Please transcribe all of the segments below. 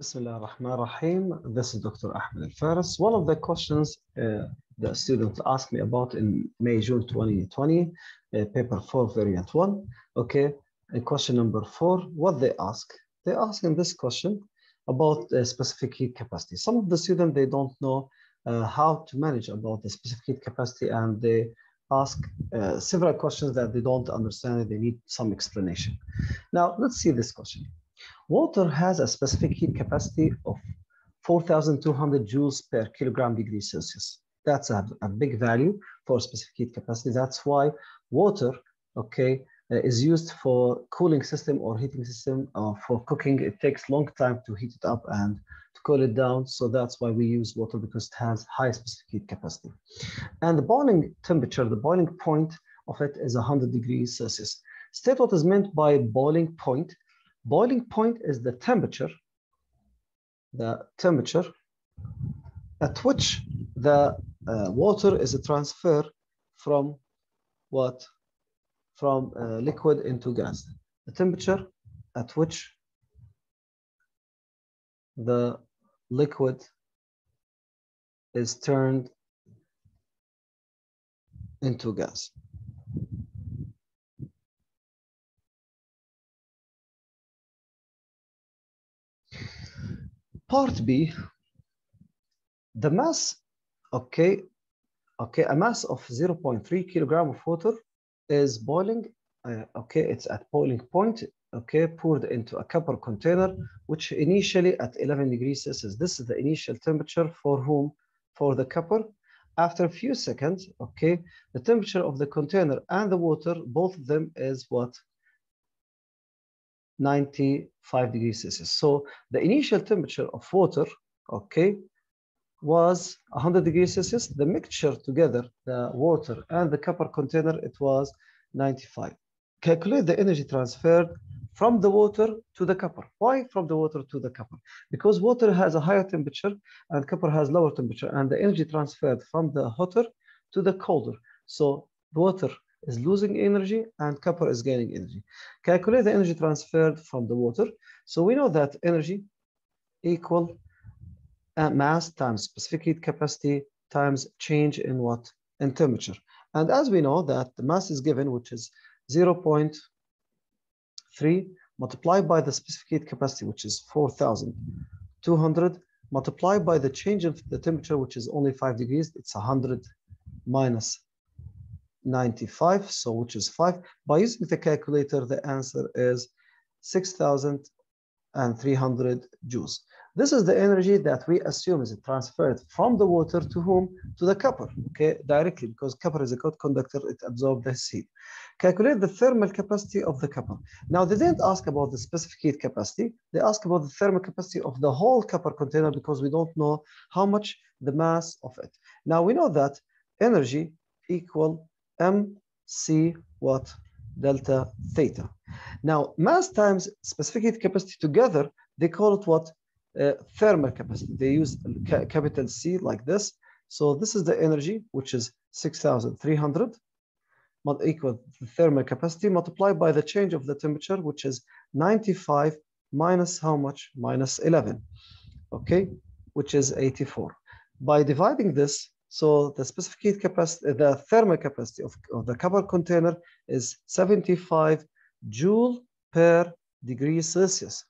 Bismillah. This is Dr. Ahmad Al-Faris. One of the questions uh, the students asked me about in May, June 2020, uh, paper 4, variant 1. Okay, and question number 4, what they ask? They ask in this question about uh, specific heat capacity. Some of the students, they don't know uh, how to manage about the specific heat capacity and they ask uh, several questions that they don't understand. They need some explanation. Now, let's see this question. Water has a specific heat capacity of 4,200 joules per kilogram degree Celsius. That's a, a big value for specific heat capacity. That's why water, okay, uh, is used for cooling system or heating system or for cooking. It takes long time to heat it up and to cool it down. So that's why we use water because it has high specific heat capacity. And the boiling temperature, the boiling point of it is 100 degrees Celsius. State what is meant by boiling point. Boiling point is the temperature, the temperature at which the uh, water is transferred from what? From uh, liquid into gas. The temperature at which the liquid is turned into gas. Part B, the mass, okay, okay, a mass of 0.3 kilogram of water is boiling, uh, okay, it's at boiling point, okay, poured into a copper container, which initially at 11 degrees Celsius, this is the initial temperature for whom? For the copper. After a few seconds, okay, the temperature of the container and the water, both of them is what? 95 degrees Celsius. So the initial temperature of water, okay, was 100 degrees Celsius. The mixture together, the water and the copper container, it was 95. Calculate the energy transferred from the water to the copper. Why from the water to the copper? Because water has a higher temperature and copper has lower temperature and the energy transferred from the hotter to the colder. So water is losing energy and copper is gaining energy. Calculate the energy transferred from the water. So we know that energy equal uh, mass times specific heat capacity times change in what? In temperature. And as we know that the mass is given, which is 0.3 multiplied by the specific heat capacity, which is 4,200 multiplied by the change of the temperature, which is only 5 degrees, it's 100 minus 95, so which is 5. By using the calculator, the answer is 6,300 joules. This is the energy that we assume is transferred from the water to whom? To the copper, okay, directly, because copper is a good conductor, it absorbs the heat. Calculate the thermal capacity of the copper. Now, they didn't ask about the specific heat capacity, they ask about the thermal capacity of the whole copper container because we don't know how much the mass of it. Now, we know that energy equal mc what? Delta theta. Now, mass times specific heat capacity together, they call it what? Uh, thermal capacity. They use ca capital C like this. So this is the energy, which is 6,300 equal the thermal capacity multiplied by the change of the temperature, which is 95 minus how much? Minus 11, okay, which is 84. By dividing this, so the specific heat capacity, the thermal capacity of, of the copper container is 75 joule per degree Celsius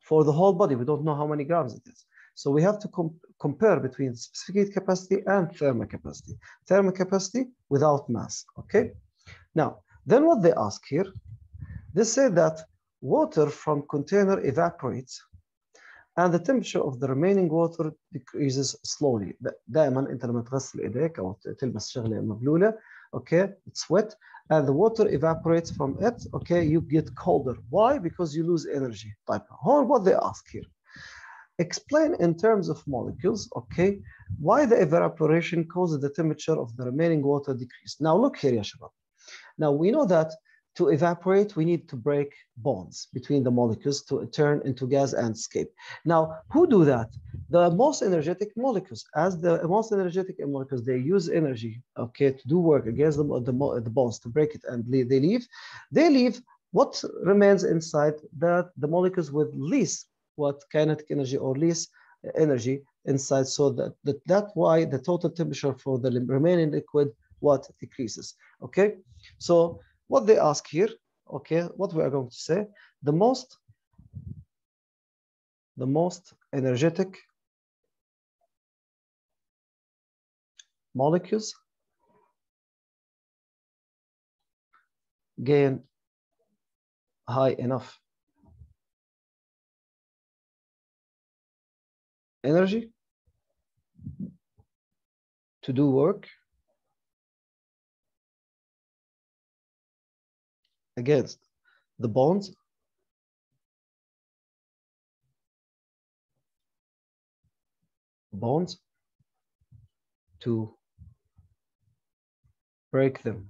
for the whole body. We don't know how many grams it is. So we have to com compare between specific heat capacity and thermal capacity. Thermal capacity without mass, okay? Now, then what they ask here, they say that water from container evaporates and the temperature of the remaining water decreases slowly. دائما انت لما تغسل ايديك او تلبس شغله مبلوله okay it's wet and the water evaporates from it okay you get colder why because you lose energy طيب هون what they ask here explain in terms of molecules okay why the evaporation causes the temperature of the remaining water decrease now look here يا شباب now we know that to evaporate, we need to break bonds between the molecules to turn into gas and escape. Now, who do that? The most energetic molecules. As the most energetic molecules, they use energy, okay, to do work against the, the, the bonds to break it and they leave. They leave what remains inside that the molecules with least what kinetic energy or least energy inside so that, that that's why the total temperature for the remaining liquid what decreases okay so what they ask here okay what we are going to say the most the most energetic molecules gain high enough energy to do work against the bonds. Bonds to break them.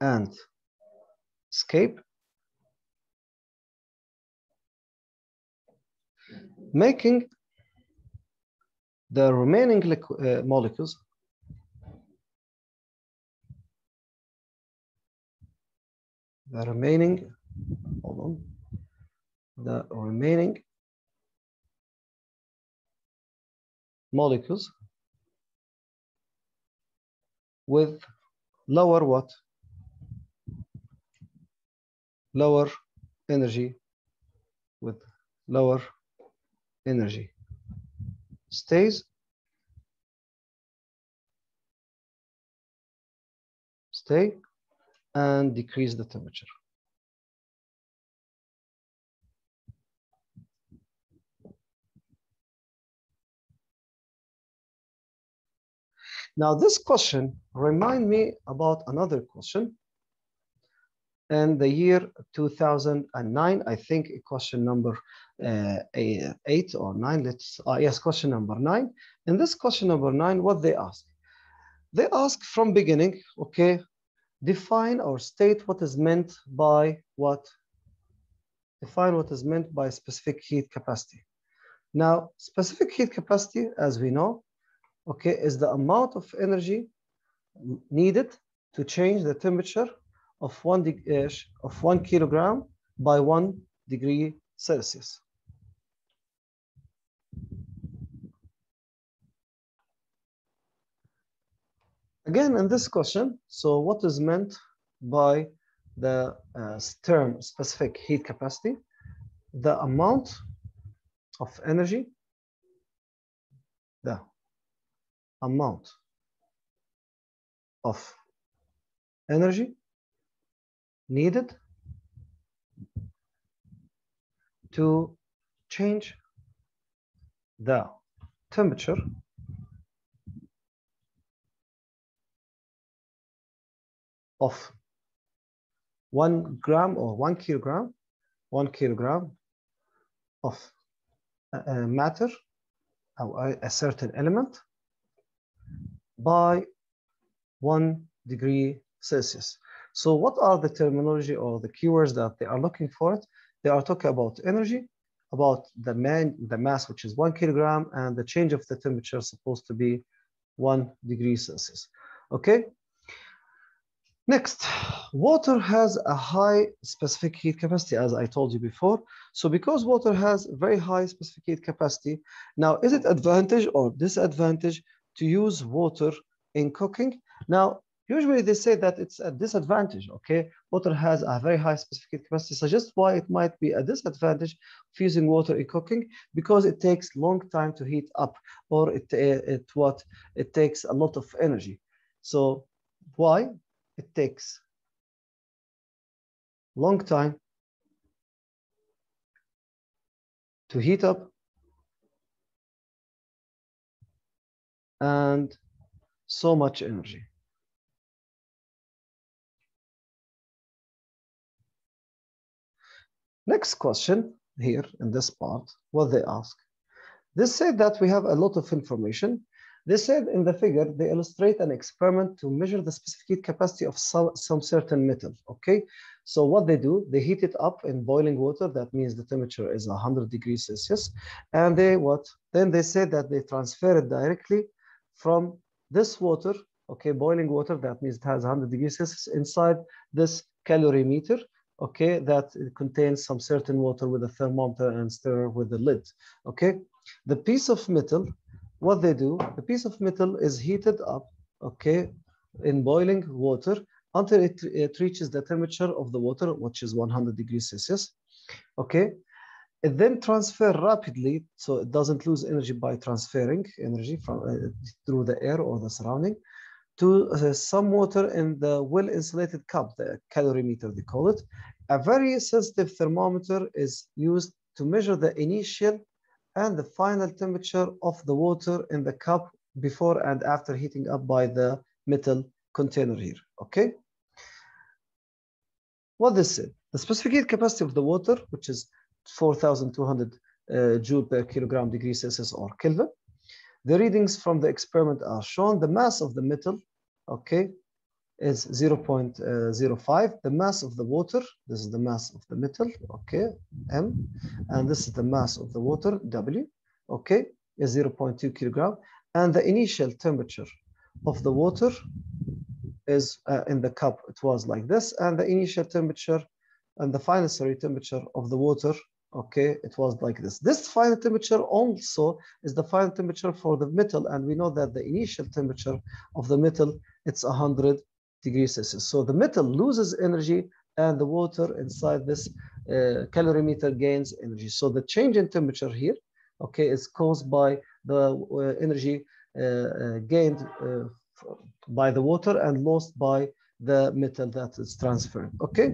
And escape making the remaining uh, molecules the remaining hold on. The remaining molecules with lower what? Lower energy with lower energy. Stays stay and decrease the temperature. Now this question remind me about another question in the year 2009 i think question number uh, eight or nine let's uh, yes question number nine. In this question number nine what they ask? They ask from beginning okay define or state what is meant by what define what is meant by specific heat capacity now specific heat capacity as we know okay is the amount of energy needed to change the temperature of one of one kilogram by one degree Celsius. Again, in this question, so what is meant by the uh, term specific heat capacity? The amount of energy, the amount of energy needed to change the temperature of one gram or one kilogram, one kilogram of uh, matter, or a certain element, by one degree Celsius. So what are the terminology or the keywords that they are looking for? It? They are talking about energy, about the, man, the mass, which is one kilogram, and the change of the temperature supposed to be one degree Celsius. Okay. Next, water has a high specific heat capacity, as I told you before. So because water has very high specific heat capacity, now is it advantage or disadvantage to use water in cooking? Now, Usually they say that it's a disadvantage, okay? Water has a very high specific heat capacity, so just why it might be a disadvantage of using water in cooking because it takes long time to heat up or it, it what? It takes a lot of energy. So why? It takes long time to heat up and so much energy. Next question here in this part, what they ask. They say that we have a lot of information. They said in the figure, they illustrate an experiment to measure the specific heat capacity of some, some certain metal, okay? So what they do, they heat it up in boiling water. That means the temperature is 100 degrees Celsius. And they what? Then they said that they transfer it directly from this water, okay, boiling water, that means it has 100 degrees Celsius inside this calorimeter okay, that contains some certain water with a thermometer and stir with the lid, okay? The piece of metal, what they do, the piece of metal is heated up, okay, in boiling water until it, it reaches the temperature of the water, which is 100 degrees Celsius, okay? It then transfer rapidly, so it doesn't lose energy by transferring energy from uh, through the air or the surrounding to uh, some water in the well-insulated cup, the calorimeter they call it. A very sensitive thermometer is used to measure the initial and the final temperature of the water in the cup before and after heating up by the metal container here, okay? What this is, the specific heat capacity of the water, which is 4,200 uh, joule per kilogram degree Celsius or Kelvin. The readings from the experiment are shown. The mass of the metal, okay, is 0.05. The mass of the water, this is the mass of the metal, okay, M, and this is the mass of the water, W, okay, is 0.2 kilogram. And the initial temperature of the water is uh, in the cup, it was like this, and the initial temperature and the final sorry temperature of the water okay it was like this this final temperature also is the final temperature for the metal and we know that the initial temperature of the metal it's 100 degrees celsius. So the metal loses energy and the water inside this uh, calorimeter gains energy. So the change in temperature here okay is caused by the uh, energy uh, gained by the water and lost by the metal that is transferred okay?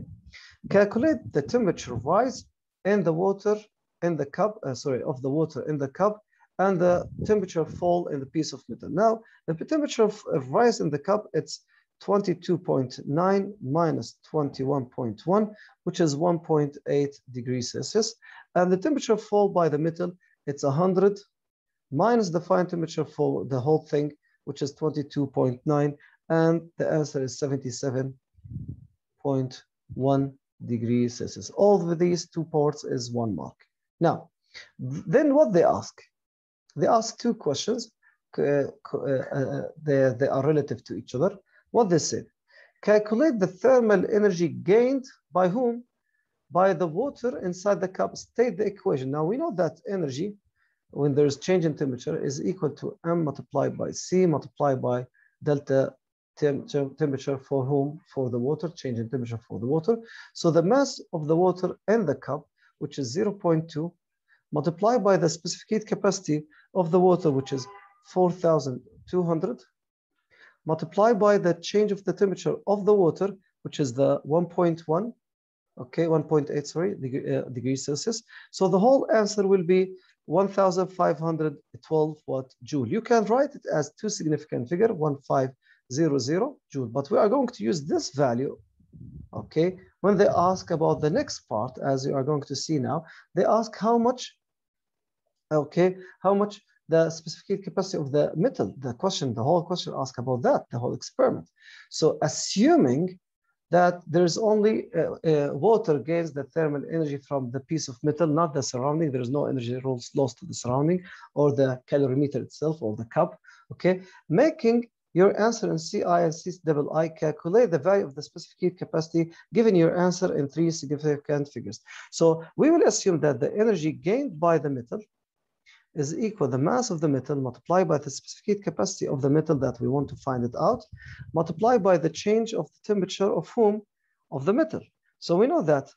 Calculate the temperature rise in the water in the cup, uh, sorry, of the water in the cup and the temperature fall in the piece of metal. Now, the temperature of rise in the cup, it's 22.9 minus 21.1, which is 1.8 degrees Celsius. And the temperature fall by the middle, it's 100 minus the final temperature for the whole thing, which is 22.9. And the answer is 77.1 degrees Celsius. All of these two parts is one mark. Now, then what they ask? They ask two questions. Uh, uh, they, they are relative to each other. What they said, calculate the thermal energy gained by whom? By the water inside the cup. State the equation. Now we know that energy, when there's change in temperature, is equal to M multiplied by C multiplied by delta temperature for whom? For the water, change in temperature for the water. So the mass of the water in the cup, which is 0.2, multiplied by the specific heat capacity of the water, which is 4,200, multiplied by the change of the temperature of the water, which is the 1.1, okay, 1.8, sorry, degree, uh, degrees Celsius. So the whole answer will be 1,512 watt joule. You can write it as two significant figure, 1,5 zero, zero joule. But we are going to use this value, okay? When they ask about the next part, as you are going to see now, they ask how much, okay, how much the specific capacity of the metal. The question, the whole question ask about that, the whole experiment. So assuming that there's only uh, uh, water gains the thermal energy from the piece of metal, not the surrounding. There's no energy lost to the surrounding or the calorimeter itself or the cup, okay? Making your answer in CI and C double I calculate the value of the specific heat capacity given your answer in three significant figures. So we will assume that the energy gained by the metal is equal the mass of the metal multiplied by the specific heat capacity of the metal that we want to find it out, multiplied by the change of the temperature of whom? Of the metal. So we know that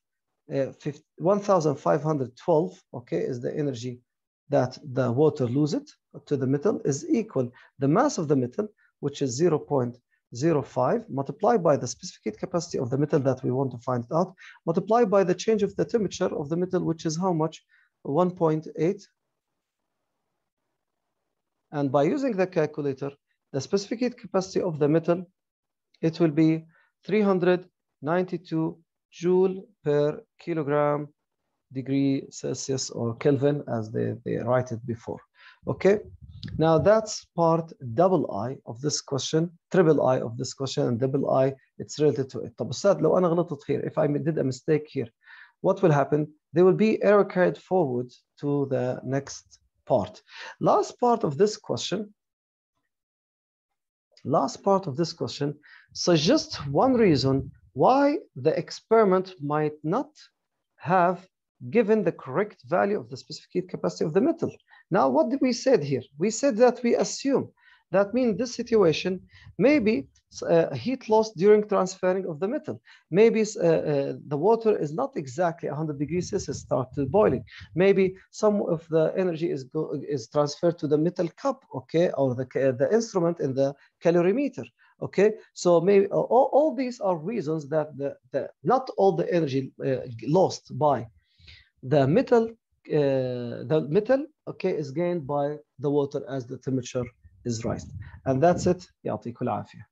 uh, 1512, okay, is the energy that the water loses to the metal is equal the mass of the metal which is 0.05, multiplied by the specific heat capacity of the metal that we want to find it out, multiplied by the change of the temperature of the metal, which is how much? 1.8. And by using the calculator, the specific heat capacity of the metal, it will be 392 joule per kilogram degree Celsius or Kelvin as they, they write it before. Okay, now that's part double I of this question, triple I of this question, and double I, it's related to it. طب أستاذ لو أنا غلطت here, if I did a mistake here, what will happen? There will be error carried forward to the next part. Last part of this question, last part of this question, suggest one reason why the experiment might not have given the correct value of the specific heat capacity of the metal. Now, what did we said here? We said that we assume that means this situation maybe uh, heat loss during transferring of the metal. Maybe uh, uh, the water is not exactly 100 degrees Celsius started boiling. Maybe some of the energy is go, is transferred to the metal cup, okay, or the the instrument in the calorimeter. Okay, so maybe all, all these are reasons that the, the not all the energy uh, lost by the metal uh, the metal okay is gained by the water as the temperature is raised and that's it يعطيكم العافيه